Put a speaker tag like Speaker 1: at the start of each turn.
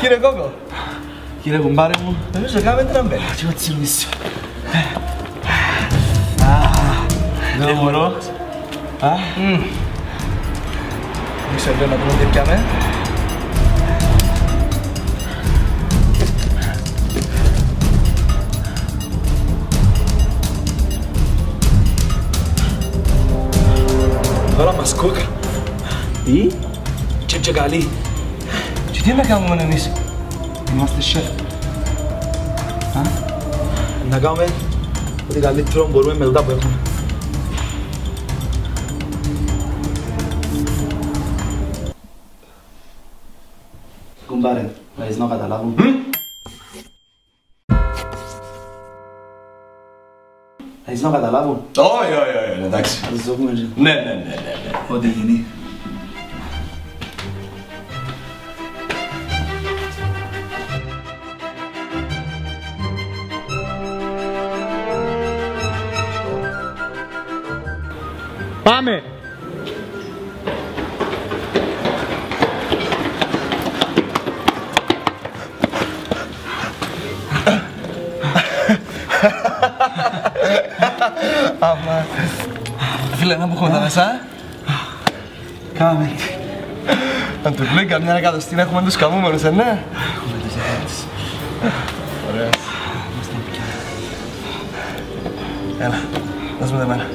Speaker 1: Κύριε Κόκο,
Speaker 2: Κύριε κουμπάρε μου,
Speaker 1: νομίζω κάνουμε τραμπέλ.
Speaker 2: τι ό,τι νομίζω.
Speaker 1: Δεν μπορώ.
Speaker 2: Α,
Speaker 1: Δεν ξέρω να δούμε τι πιάμε. Τώρα μας κόκα.
Speaker 2: τι,
Speaker 1: Και και καλή. Και τι να κάνουμε εμείς;
Speaker 2: είμαστε σεφ.
Speaker 1: Να κάνουμε ό,τι καλύτερο μπορούμε με τούτα που έχουμε.
Speaker 2: Κουμπάρε, μπορείς να καταλάβω; Μπορείς να καταλάβω;
Speaker 1: Όχι, όχι, όχι, εντάξει.
Speaker 2: Ας δούμε και.
Speaker 1: Ναι, ναι, ναι, ναι.
Speaker 2: Ό,τι γίνει.
Speaker 3: Πάμε!
Speaker 1: Άμα. Φίλε, να που έχουμε τα μέσα.
Speaker 2: Κάμε.
Speaker 1: Να του λέει καμιά εκατοστή να έχουμε τους καμούμενους, ε, ναι.
Speaker 2: Έχουμε τις ιδέες.
Speaker 1: Ωραία. Έλα, δώσ' μου εμένα.